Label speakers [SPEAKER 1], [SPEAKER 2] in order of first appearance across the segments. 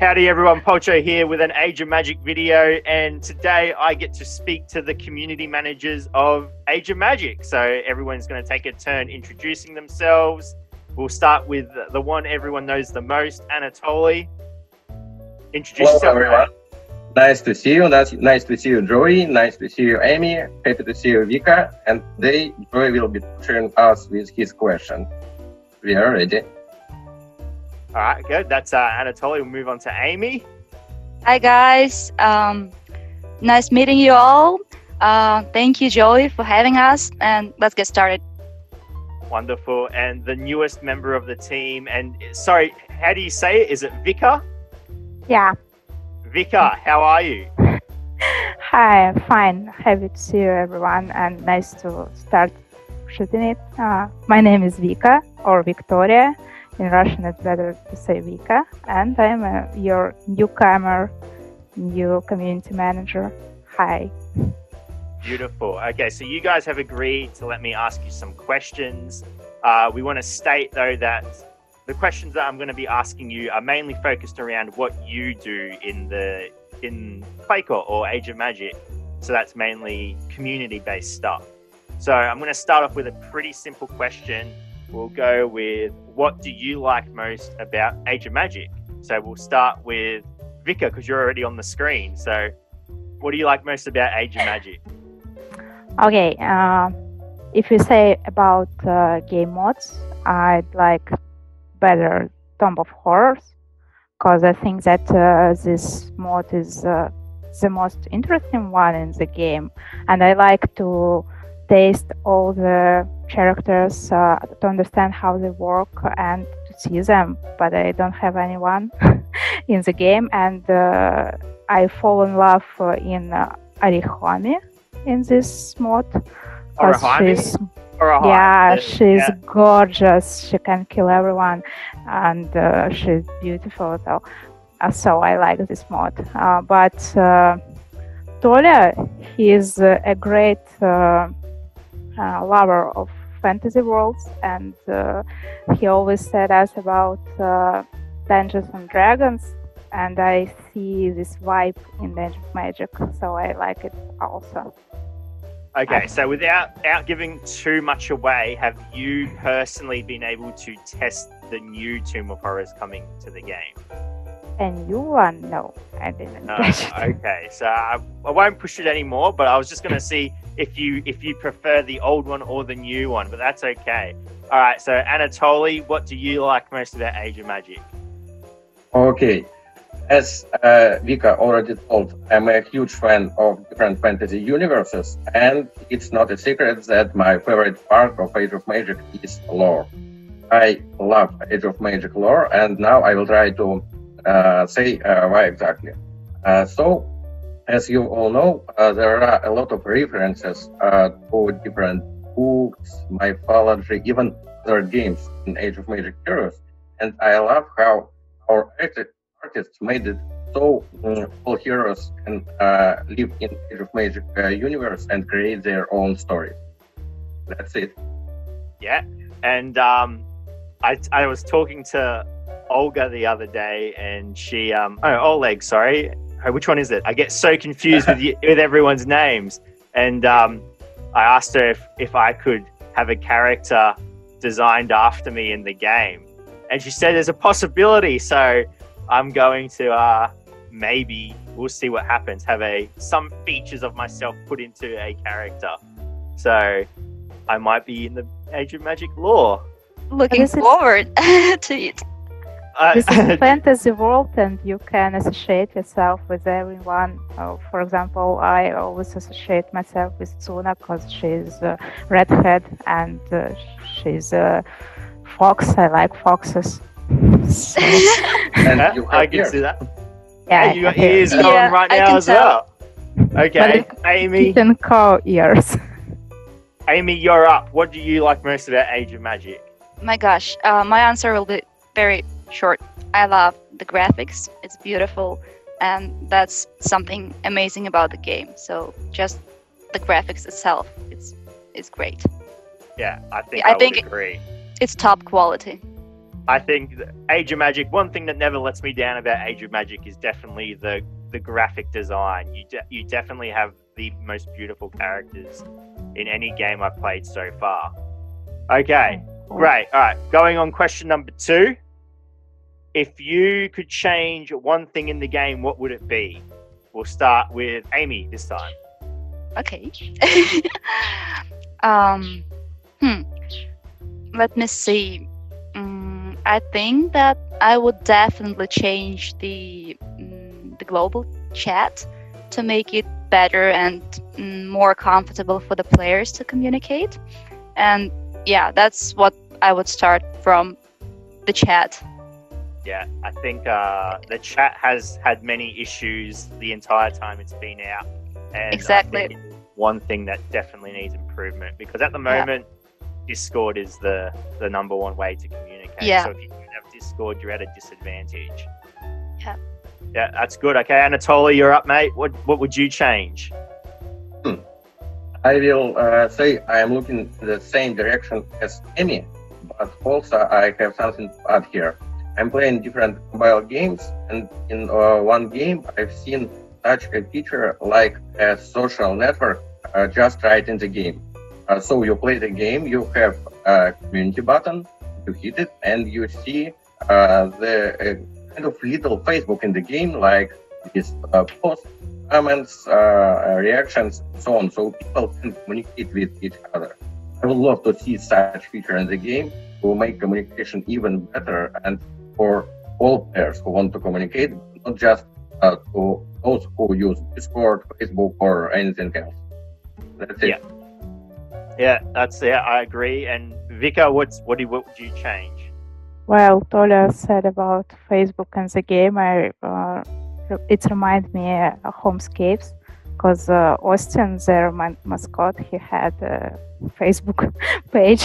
[SPEAKER 1] Howdy everyone, Pulcho here with an Age of Magic video and today I get to speak to the community managers of Age of Magic. So everyone's going to take a turn introducing themselves. We'll start with the one everyone knows the most, Anatoly. Introduce
[SPEAKER 2] Hello
[SPEAKER 1] yourself.
[SPEAKER 2] everyone. Nice to see you. Nice, nice to see you, Joey. Nice to see you, Amy. Happy to see you, Vika. And today, Joey will be sharing us with his question. We are ready.
[SPEAKER 1] All right, good. That's uh, Anatoly. We'll move on to Amy.
[SPEAKER 3] Hi guys, um, nice meeting you all. Uh, thank you, Joey, for having us, and let's get started.
[SPEAKER 1] Wonderful. And the newest member of the team. And sorry, how do you say it? Is it Vika?
[SPEAKER 4] Yeah.
[SPEAKER 1] Vika, how are you?
[SPEAKER 4] Hi, fine. Happy to see you, everyone, and nice to start shooting it. Uh, my name is Vika or Victoria. In Russian, it's better to say Vika, and I'm your newcomer, new community manager. Hi.
[SPEAKER 1] Beautiful. Okay, so you guys have agreed to let me ask you some questions. Uh, we want to state though that the questions that I'm going to be asking you are mainly focused around what you do in the in Playkot or Age of Magic. So that's mainly community-based stuff. So I'm going to start off with a pretty simple question. We'll go with what do you like most about Age of Magic? So we'll start with Vika because you're already on the screen. So what do you like most about Age of Magic?
[SPEAKER 4] Okay. Uh, if you say about uh, game mods, I'd like better Tomb of Horrors because I think that uh, this mod is uh, the most interesting one in the game, and I like to taste all the characters uh, to understand how they work and to see them. But I don't have anyone in the game, and uh, I fall in love uh, in uh, Arihami in this mod she's yeah, she's
[SPEAKER 1] yeah.
[SPEAKER 4] gorgeous. She can kill everyone, and uh, she's beautiful. So, uh, so I like this mod. Uh, but uh, Tolia, he is uh, a great uh, uh, lover of fantasy worlds, and uh, he always said us about uh, Dungeons and Dragons. And I see this vibe in Dungeons Magic, so I like it also.
[SPEAKER 1] Okay, so without, without giving too much away, have you personally been able to test the new Tomb of Horrors coming to the game?
[SPEAKER 4] And you one, no, I didn't.
[SPEAKER 1] No.
[SPEAKER 4] get it.
[SPEAKER 1] okay, so I, I won't push it anymore, but I was just going to see if you if you prefer the old one or the new one, but that's okay. All right, so Anatoly, what do you like most about Age of Magic?
[SPEAKER 2] Okay. As uh, Vika already told, I'm a huge fan of different fantasy universes, and it's not a secret that my favorite part of Age of Magic is lore. I love Age of Magic lore, and now I will try to say uh, why exactly. Uh, so, as you all know, uh, there are a lot of references uh, to different books, mythology, even other games in Age of Magic Heroes, and I love how our arti- artists made it so mm, all heroes can uh, live in Age of Magic uh, universe and create their own stories. That's it.
[SPEAKER 1] Yeah, and um, I I was talking to Olga the other day, and she um oh Oleg, sorry, Oh, which one is it? I get so confused with you, with everyone's names, and um, I asked her if if I could have a character designed after me in the game, and she said there's a possibility. So I'm going to uh maybe we'll see what happens. Have a some features of myself put into a character, so I might be in the Age of Magic lore.
[SPEAKER 3] Looking forward to it.
[SPEAKER 1] Uh,
[SPEAKER 4] this is a fantasy world and you can associate yourself with everyone uh, for example i always associate myself with tsuna because she's a redhead and uh, she's a fox i like foxes So,
[SPEAKER 2] And you
[SPEAKER 1] I can see that.
[SPEAKER 4] yeah
[SPEAKER 1] Hey, you got
[SPEAKER 4] I have
[SPEAKER 1] ears
[SPEAKER 3] Yeah,
[SPEAKER 1] going right now as
[SPEAKER 3] tell.
[SPEAKER 1] well. Okay, Amy.
[SPEAKER 4] kitten cow ears
[SPEAKER 1] Amy, you're up. What do you like most about Age of Magic?
[SPEAKER 3] My gosh, uh, my answer will be very short. I love the graphics. It's beautiful, and that's something amazing about the game. So just the graphics itself, it's it's great.
[SPEAKER 1] Yeah, I think
[SPEAKER 3] Yeah, I
[SPEAKER 1] I,
[SPEAKER 3] think
[SPEAKER 1] would agree.
[SPEAKER 3] It's top quality.
[SPEAKER 1] I think Age of Magic. One thing that never lets me down about Age of Magic is definitely the the graphic design. You de- you definitely have the most beautiful characters in any game I've played so far. Okay, mm-hmm. great. All right, going on question number two. If you could change one thing in the game, what would it be? We'll start with Amy this time.
[SPEAKER 3] Okay. um, hmm. Let me see. Um, I think that I would definitely change the um, the global chat to make it better and um, more comfortable for the players to communicate. And yeah, that's what I would start from the chat.
[SPEAKER 1] Yeah, I think uh, the chat has had many issues the entire time it's been out. And I
[SPEAKER 3] Exactly.
[SPEAKER 1] think it's one thing that definitely needs improvement because at the moment, Discord is the, the number one way to communicate.
[SPEAKER 3] Yeah.
[SPEAKER 1] So if you don't have Discord, you're at a disadvantage.
[SPEAKER 3] Yeah.
[SPEAKER 1] Yeah, that's good. Okay, Anatoly, you're up, mate. What what would you change?
[SPEAKER 2] I will uh, say I am looking in the same direction as Amy, but also I have something to add here. I'm playing different mobile games, and in uh, one game I've seen such a feature like a social network uh, just right in the game. Uh, so you play the game, you have a community button, you hit it, and you see uh, the uh, kind of little Facebook in the game, like this uh, post comments, reactions, so on, so people can communicate with each other. I would love to see such feature in the game to make communication even better and for all players who want to communicate, not just uh, to those who use Discord, Facebook, or anything else. That's it.
[SPEAKER 1] Yeah. Yeah, that's yeah, I agree. And Vika, what's what do you, what would you change?
[SPEAKER 4] Well, Toля said about Facebook and the game. I uh, it reminds me uh, Homescapes because uh, Austin, their ma- mascot, he had a Facebook page,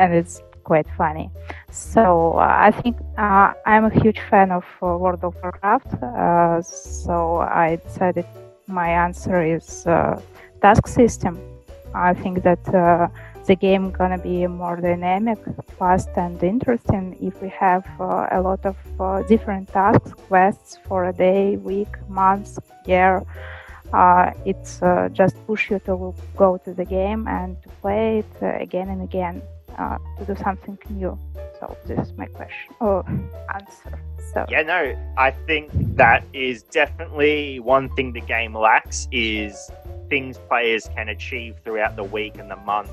[SPEAKER 4] and it's quite funny. So uh, I think uh, I'm a huge fan of uh, World of Warcraft. So I decided my answer is task system. I think that the game gonna be more dynamic, fast, and interesting if we have uh, a lot of uh, different tasks, quests for a day, week, month, year. Uh, it's just push you to go to the game and to play it again and again uh, to do something new. So this is my question or answer. So
[SPEAKER 1] Yeah, no, I think that is definitely one thing the game lacks is things players can achieve throughout the week and the month.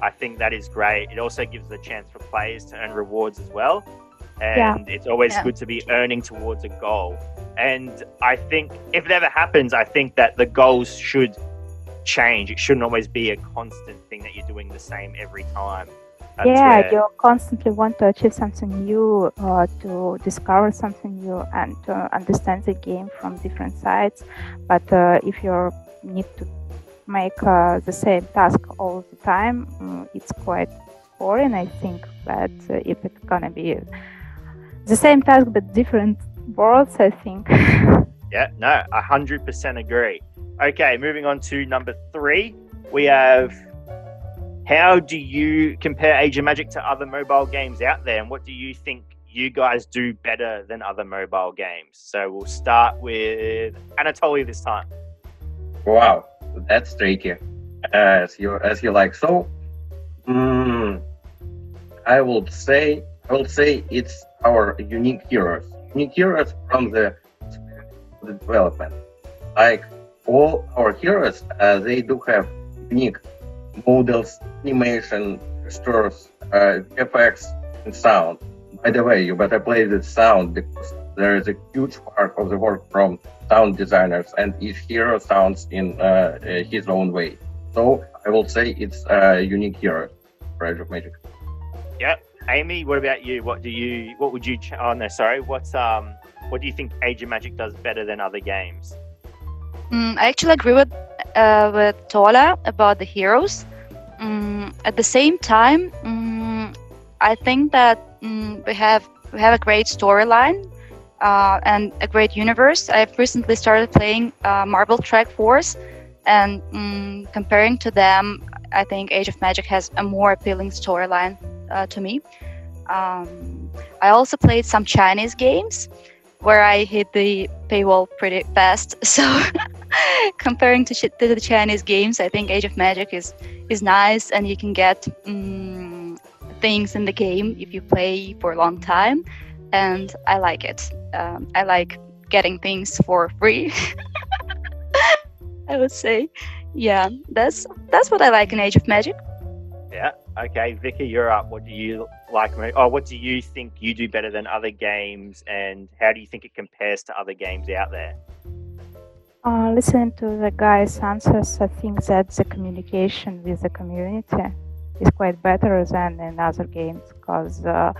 [SPEAKER 1] I think that is great. It also gives the chance for players to earn rewards as well. And it's always
[SPEAKER 3] Yeah.
[SPEAKER 1] good to be earning towards a goal. And I think if it ever happens, I think that the goals should change. It shouldn't always be a constant thing that you're doing the same every time. That's
[SPEAKER 4] yeah,
[SPEAKER 1] where-
[SPEAKER 4] you constantly want to achieve something new, uh, to discover something new, and to understand the game from different sides. But uh, if you need to make uh, the same task all the time, mm, it's quite boring. I think. But uh, if it's gonna be the same task but different worlds, I think.
[SPEAKER 1] Yeah, no, a hundred percent agree. Okay, moving on to number three, we have how do you compare Age of Magic to other mobile games out there, and what do you think you guys do better than other mobile games? So we'll start with Anatoly this time.
[SPEAKER 2] Wow, that's tricky. As you as you like. So, mm, I would say I would say it's our unique heroes. Unique heroes from the the development. Like all our heroes, uh, they do have unique models, animation, textures, uh, effects, and sound. By the way, you better play with sound because there is a huge part of the work from sound designers, and each hero sounds in uh, uh, his own way. So I will say it's a unique hero for Age of Magic.
[SPEAKER 1] Yeah, Amy, what about you? What do you? What would you? Ch- oh no, sorry. What's um? What do you think Age of Magic does better than other games?
[SPEAKER 3] Mm, I actually agree with uh, with Tola about the heroes. Mm, at the same time, mm, I think that mm, we have we have a great storyline uh, and a great universe. I've recently started playing uh, Marvel Strike Force, and mm, comparing to them, I think Age of Magic has a more appealing storyline uh, to me. Um, I also played some Chinese games where I hit the paywall pretty fast. So comparing to, to, the Chinese games, I think Age of Magic is is nice, and you can get um, things in the game if you play for a long time, and I like it. Um, I like getting things for free. I would say, yeah, that's that's what I like in Age of Magic.
[SPEAKER 1] Yeah. Okay, Vicky, you're up. What do you like? Oh, what do you think you do better than other games, and how do you think it compares to other games out there?
[SPEAKER 4] Uh, listening to the guy's answers, I think that the communication with the community is quite better than in other games. Because uh,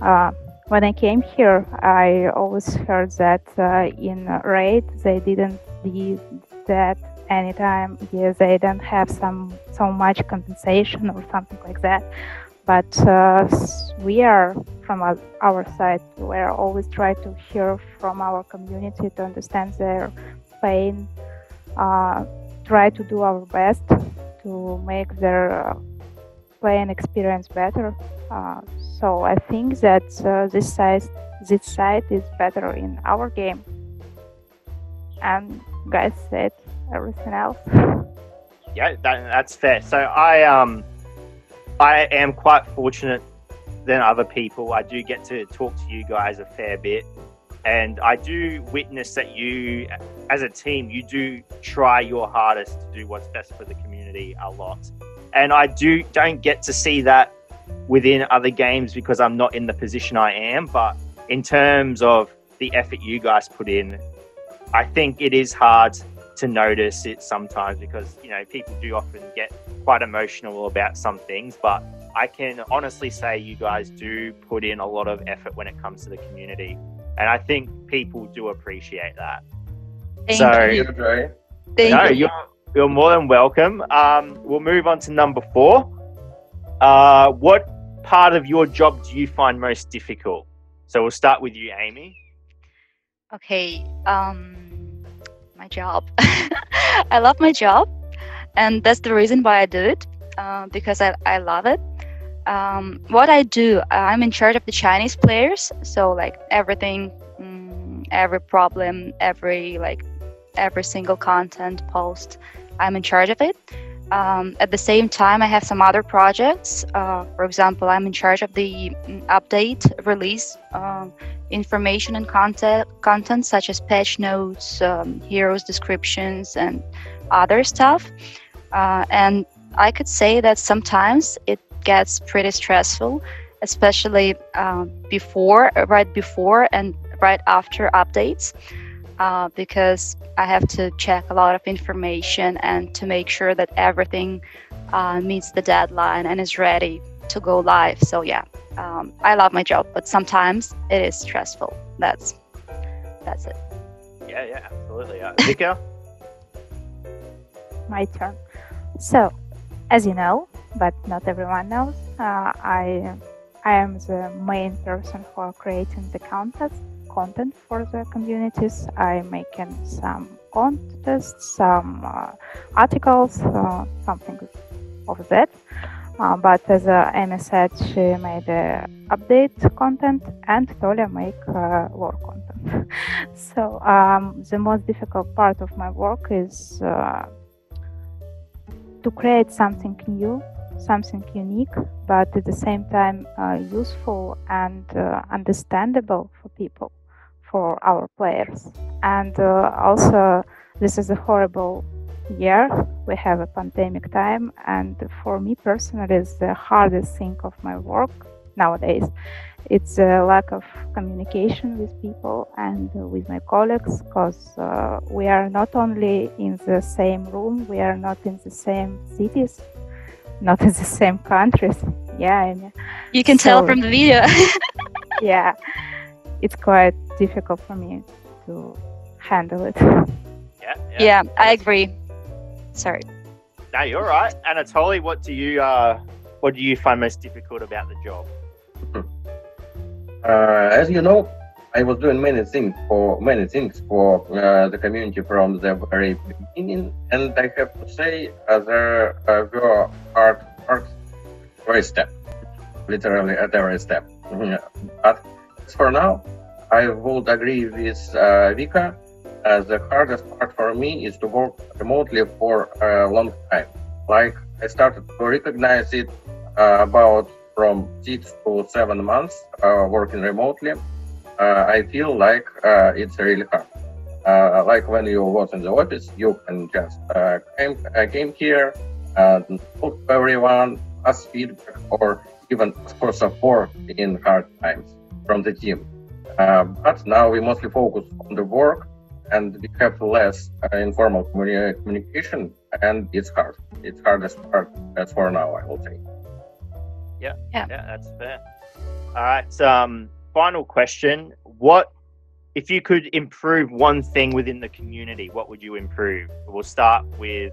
[SPEAKER 4] uh, when I came here, I always heard that uh, in Raid they didn't do that anytime yeah, they don't have some so much compensation or something like that. But uh, we are from our side, we are always try to hear from our community to understand their pain, uh, try to do our best to make their uh, playing experience better. Uh, so I think that uh, this side, this side is better in our game. And guys said everything else.
[SPEAKER 1] Yeah, that, that's fair. So I um I am quite fortunate than other people. I do get to talk to you guys a fair bit. And I do witness that you, as a team, you do try your hardest to do what's best for the community a lot. And I do don't get to see that within other games because I'm not in the position I am. But in terms of the effort you guys put in, I think it is hard to notice it sometimes because you know people do often get quite emotional about some things but i can honestly say you guys do put in a lot of effort when it comes to the community and i think people do appreciate that.
[SPEAKER 3] Thank
[SPEAKER 1] so
[SPEAKER 3] you.
[SPEAKER 1] Thank no, you. You're, you're more than welcome. Um, we'll move on to number four. Uh, what part of your job do you find most difficult? So we'll start with you amy.
[SPEAKER 3] Okay um my job. I love my job, and that's the reason why I do it uh, because I, I love it. Um, what I do, I'm in charge of the Chinese players, so like everything, mm, every problem, every like every single content post, I'm in charge of it. Um, at the same time, I have some other projects. Uh, for example, I'm in charge of the mm, update release um, information and content, content such as patch notes, um, heroes descriptions, and other stuff. Uh, and I could say that sometimes it gets pretty stressful, especially uh, before, right before, and right after updates, uh, because I have to check a lot of information and to make sure that everything uh, meets the deadline and is ready to go live. So yeah, um, I love my job, but sometimes it is stressful. That's that's it.
[SPEAKER 1] Yeah, yeah, absolutely. Uh, Vika?
[SPEAKER 4] my turn. So, as you know, but not everyone knows, uh, I I am the main person for creating the content content for the communities. I'm making some contests, some uh, articles, uh, something of that. Uh, but as uh, Amy said, she made uh, update content and Tolia make uh, work content. so um, the most difficult part of my work is uh, to create something new, something unique, but at the same time useful and understandable for people, for our players. And also, this is a horrible year. We have a pandemic time and for me personally it's the hardest thing of my work nowadays. It's a lack of communication with people and with my colleagues because uh, we are not only in the same room we are not in the same cities not in the same countries. Yeah I mean,
[SPEAKER 3] you can so, tell from the video.
[SPEAKER 4] Yeah it's quite difficult for me to handle it
[SPEAKER 1] yeah, yeah.
[SPEAKER 3] yeah i agree Sorry.
[SPEAKER 1] No, you're right. Anatoly, what do you uh, what do you find most difficult about the job?
[SPEAKER 2] Uh, as you know, I was doing many things for many things for uh, the community from the very beginning, and I have to say, uh, there uh, were hard, hard, very step. literally at every step. but for now, I would agree with uh, Vika. Uh, the hardest part for me is to work remotely for a long time. Like I started to recognize it uh, about from six to seven months uh, working remotely. Uh, I feel like uh, it's really hard. Uh, like when you was in the office, you can just came, came here and talk to everyone, ask feedback, or even ask for support in hard times from the team. But now we mostly focus on the work and we have less uh, informal communi- communication, and it's hard. It's hardest part. as for now, I will say.
[SPEAKER 1] Yeah, yeah, yeah that's fair. All right. So, um, final question: What if you could improve one thing within the community? What would you improve? We'll start with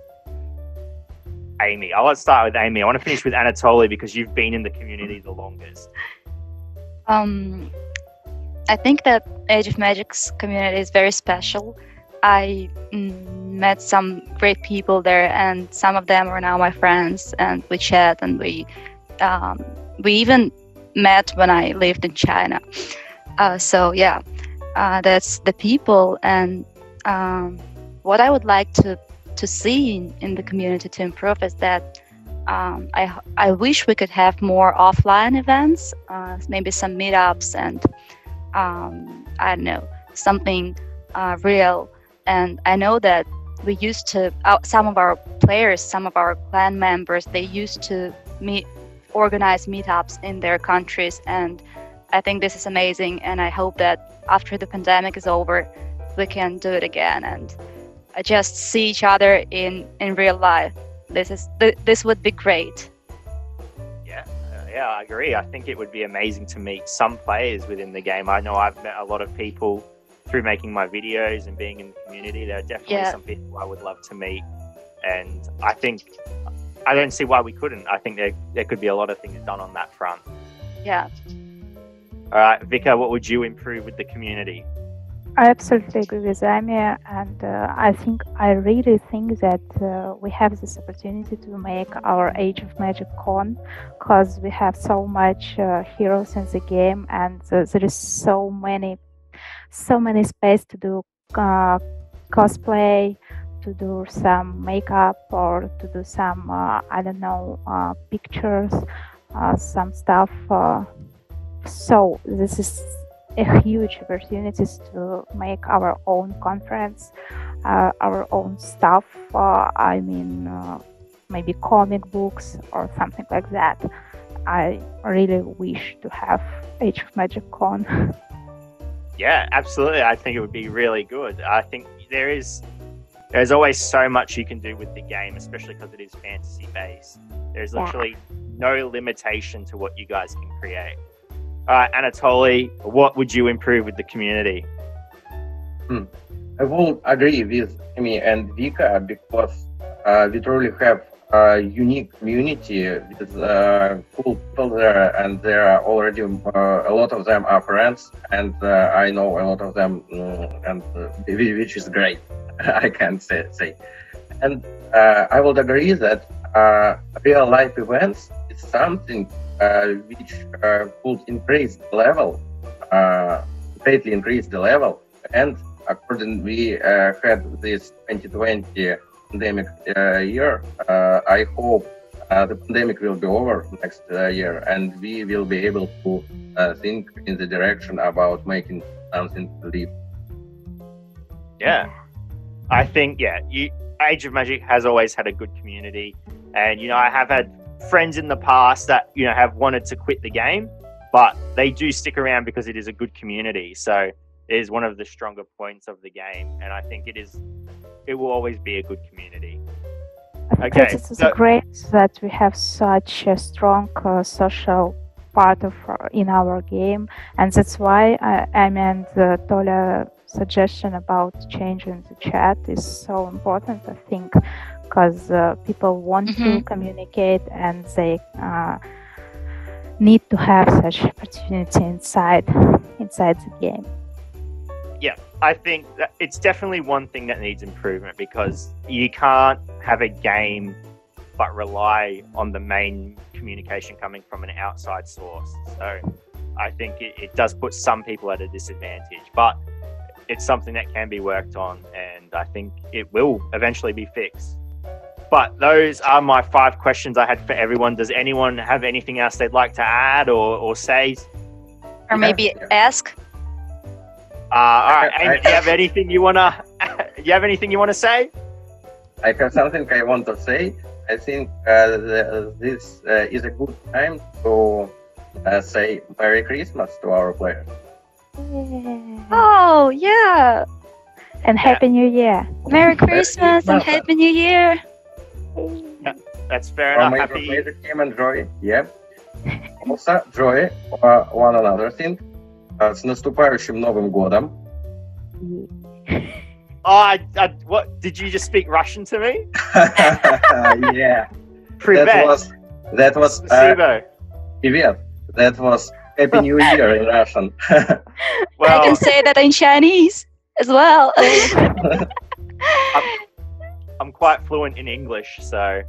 [SPEAKER 1] Amy. I'll let's start with Amy. I want to finish with Anatoly because you've been in the community the longest.
[SPEAKER 3] Um, I think that Age of Magic's community is very special. I mm, met some great people there, and some of them are now my friends, and we chat and we um, we even met when I lived in China. Uh, so yeah, uh, that's the people, and um, what I would like to to see in, in the community to improve is that um, I I wish we could have more offline events, uh, maybe some meetups and um, I don't know, something uh, real. And I know that we used to, uh, some of our players, some of our clan members, they used to meet, organize meetups in their countries. And I think this is amazing. And I hope that after the pandemic is over, we can do it again and just see each other in, in real life. This is th- this would be great
[SPEAKER 1] yeah, I agree. I think it would be amazing to meet some players within the game. I know I've met a lot of people through making my videos and being in the community. There are definitely yeah. some people I would love to meet, and I think I don't see why we couldn't. I think there there could be a lot of things done on that front.
[SPEAKER 3] Yeah.
[SPEAKER 1] All right, Vika, what would you improve with the community?
[SPEAKER 4] I absolutely agree with Amy, and uh, I think I really think that uh, we have this opportunity to make our Age of Magic con because we have so much uh, heroes in the game, and there is so many, so many space to do uh, cosplay, to do some makeup, or to do some uh, I don't know uh, pictures, some stuff. so this is a huge opportunities to make our own conference, uh, our own stuff. Uh, I mean, uh, maybe comic books or something like that. I really wish to have Age of Magic Con.
[SPEAKER 1] yeah, absolutely. I think it would be really good. I think there is there's always so much you can do with the game, especially because it is fantasy based. There's literally yeah. no limitation to what you guys can create. Uh, Anatoly, what would you improve with the community?
[SPEAKER 2] Hmm. I will agree with Amy and Vika because uh, we truly have a unique community with uh, cool people there, and there are already uh, a lot of them are friends, and uh, I know a lot of them, mm, and uh, which is great. I can say, say. and uh, I would agree that real life events is something which uh, could increase the level, uh, greatly increase the level. And according we had this 2020 pandemic year, I hope uh, the pandemic will be over next uh, year and we will be able to uh, think in the direction about making something live.
[SPEAKER 1] Yeah, I think, yeah, you, Age of Magic has always had a good community. And, you know, I have had friends in the past that you know have wanted to quit the game, but they do stick around because it is a good community. So it is one of the stronger points of the game, and I think it is. It will always be a good community.
[SPEAKER 4] Okay, it is so, great that we have such a strong uh, social part of uh, in our game, and that's why I, I mean the Tolia suggestion about changing the chat is so important. I think because uh, people want mm-hmm. to communicate and they uh, need to have such opportunity inside inside the game.
[SPEAKER 1] Yeah, I think that it's definitely one thing that needs improvement because you can't have a game but rely on the main communication coming from an outside source. So I think it, it does put some people at a disadvantage, but it's something that can be worked on, and I think it will eventually be fixed. But those are my five questions I had for everyone. Does anyone have anything else they'd like to add or, or say?
[SPEAKER 3] Or maybe
[SPEAKER 2] Yeah.
[SPEAKER 3] ask.
[SPEAKER 1] Uh, all right, Amy, do you have anything you wanna? you have anything you wanna say?
[SPEAKER 2] I have something I want to say. I think uh, the, this uh, is a good time to uh, say Merry Christmas to our players.
[SPEAKER 3] Oh yeah!
[SPEAKER 4] And Happy New Year.
[SPEAKER 3] Merry Christmas and
[SPEAKER 2] Christmas.
[SPEAKER 3] Happy New Year!
[SPEAKER 1] That's fair
[SPEAKER 2] From
[SPEAKER 1] enough.
[SPEAKER 2] Major
[SPEAKER 1] Happy.
[SPEAKER 2] Major Team and Joy. Yeah. Also, Joy, uh, one another thing. Uh, с наступающим Новым годом.
[SPEAKER 1] Oh, I, I, what? Did you just speak Russian to me?
[SPEAKER 2] yeah. That
[SPEAKER 1] Privet.
[SPEAKER 2] was that was uh,
[SPEAKER 1] Спасибо.
[SPEAKER 2] привет. That was Happy New Year in Russian.
[SPEAKER 3] I
[SPEAKER 1] Well,
[SPEAKER 3] can say that in Chinese as well.
[SPEAKER 1] I'm quite fluent in English, so.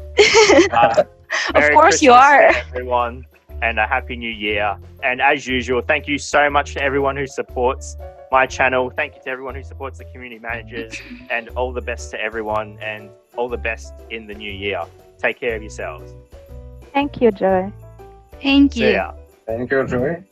[SPEAKER 1] Uh,
[SPEAKER 3] of
[SPEAKER 1] Merry
[SPEAKER 3] course you are.
[SPEAKER 1] everyone, and a happy new year. And as usual, thank you so much to everyone who supports my channel. Thank you to everyone who supports the community managers, and all the best to everyone, and all the best in the new year. Take care of yourselves.
[SPEAKER 4] Thank you, Joy.
[SPEAKER 3] Thank
[SPEAKER 1] See
[SPEAKER 3] you.
[SPEAKER 1] ya.
[SPEAKER 2] Thank you, Joy.